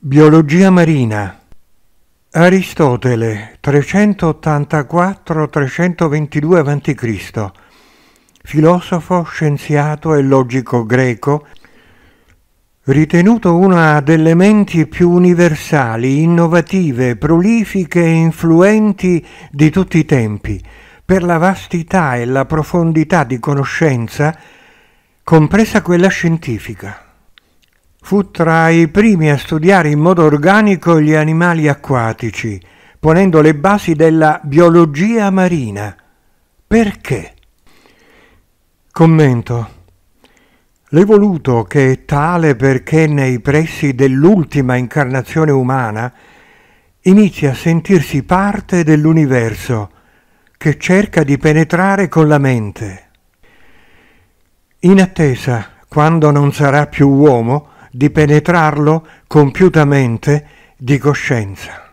Biologia marina. Aristotele 384-322 a.C. Filosofo, scienziato e logico greco, ritenuto una delle menti più universali, innovative, prolifiche e influenti di tutti i tempi, per la vastità e la profondità di conoscenza, compresa quella scientifica. Fu tra i primi a studiare in modo organico gli animali acquatici, ponendo le basi della biologia marina. Perché? Commento. L'evoluto, che è tale perché nei pressi dell'ultima incarnazione umana, inizia a sentirsi parte dell'universo, che cerca di penetrare con la mente. In attesa, quando non sarà più uomo, di penetrarlo compiutamente di coscienza.